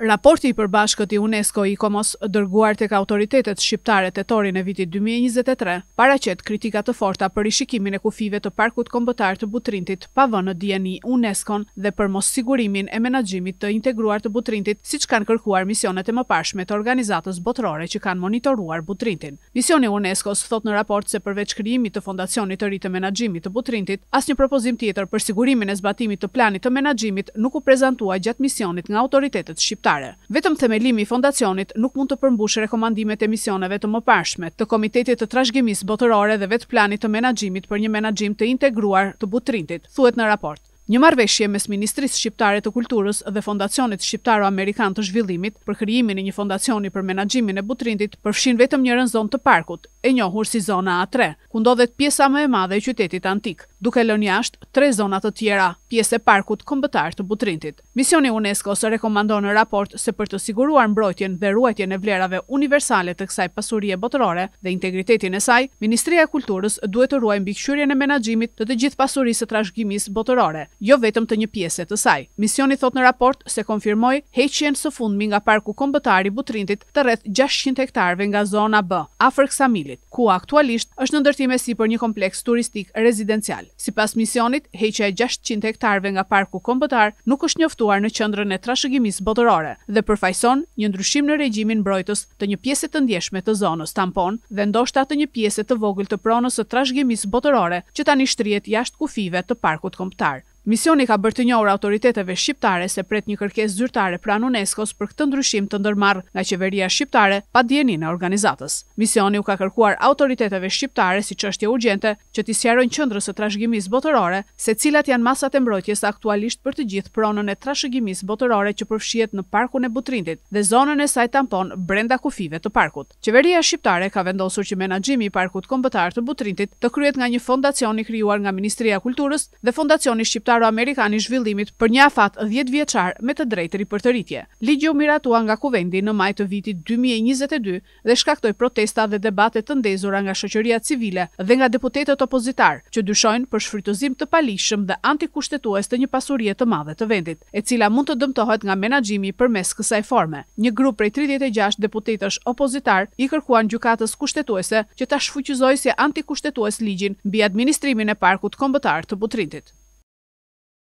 Raporti i përbashkët i UNESCO-ICOMOS dërguar tek autoritetet shqiptare tetorin e vitit dy mijë e njëzet e tre paraqet kritika të forta për rishikimin e kufijve të Parkut Kombëtar të Butrintit pa vënë në dijeni UNESCO-n dhe për mossigurimin e menaxhimit të integruar të Butrintit siç kanë kërkuar misionet e mëparshme të organizatës botërore që kanë monitoruar Butrintin. Misioni i UNESCO-s thotë në raport se përveç krijimit të Fondacionit të ri të Menaxhimit të Butrintit, asnjë propozim tjetër për sigurimin e zbatimit të planit të menaxhimit nuk u prezantua gjatë misionit nga autoritetet shqiptare. Vetëm themelimi i Fondacionit nuk mund të përmbushë rekomandimet e misioneve të mëparshme, të Komitetit të Trashëgimisë Botërore dhe vetë planit të menaxhimit për një menaxhim të integruar të Butrintit, thuhet në raport. Një marrëveshje mes Ministrisë Shqiptare të Kulturës dhe Fondacionit Shqiptaro-Amerikan të Zhvillimit për krijimin e një fondacioni për menaxhimin e Butrintit përfshin vetëm njërën zonë të parkut, e njohur si zona A tre, ku ndodhet pjesa më e madhe e qytetit antik, duke lënë jashtë tre zona të tjera, pjesë e Parkut Kombëtar të Butrintit. Misioni i UNESCO-s rekomandon në raport se për të siguruar mbrojtjen dhe ruajtjen e vlerave universale të kësaj pasurie botërore dhe integritetin e saj, Ministria e Kulturës duhet të ruajë mbikëqyrjen e menaxhimit të të gjithë pasurisë së trashëgimisë botërore, jo vetëm të një pjese të saj. Misioni thotë në raport se konfirmoi heqjen së fundmi nga Parku Kombëtar i Butrintit të rreth gjashtëqind hektarëve nga zona B, afër Ksamilit, ku aktualisht është në ndërtim e sipër një kompleks turistik rezidencial. Sipas misionit, heqja e gjashtëqind hektarëve nga Parku Kombëtar nuk është njoftuar në qendrën e trashëgimisë botërore dhe përfaqëson një ndryshim në regjimin mbrojtës të një pjese të ndjeshme të zonës tampon dhe ndoshta të një pjese të vogël të pronës së trashëgimisë botërore që tani shtrihet jashtë kufijve të Parkut Kombëtar. Misioni ka bërë të njohur autoriteteve shqiptare se pret një kërkesë zyrtare pranë UNESCO-s për këtë ndryshim të ndërmarrë nga qeveria shqiptare pa dijeninë e organizatës. Misioni u ka kërkuar autoriteteve shqiptare si çështje urgjente, që t'i sqarojnë qendrës së trashëgimisë botërore se cilat janë masat e mbrojtjes aktualisht për të gjithë pronën e trashëgimisë botërore që përfshihet në Parkun e Butrintit dhe zonën e saj tampon brenda kufijve të parkut. Qeveria shqiptare ka vendosur që menaxhimi i Parkut Kombëtar të Butrintit të kryhet nga një fondacion i krijuar nga Ministria e Kulturës dhe Fondacioni Shqiptaro-Amerikan i Zhvillimit për një afat dhjetë vjeçar me të drejtë ripërtëritje. Ligji u miratua nga Kuvendi në maj të vitit dy mijë e njëzet e dy dhe shkaktoi protesta dhe debate të ndezura nga shoqëria civile dhe nga deputetët opozitarë, që dyshojnë për shfrytëzim të paligjshëm dhe antikushtetues të një pasurie të madhe të vendit, e cila mund të dëmtohet nga menaxhimi përmes kësaj forme. Një grup prej tridhjetë e gjashtë deputetësh opozitarë i kërkuan Gjykatës Kushtetuese që ta shfuqizojë si antikushtetues ligjin mbi administrimin e Parkut Kombëtar të Butrintit.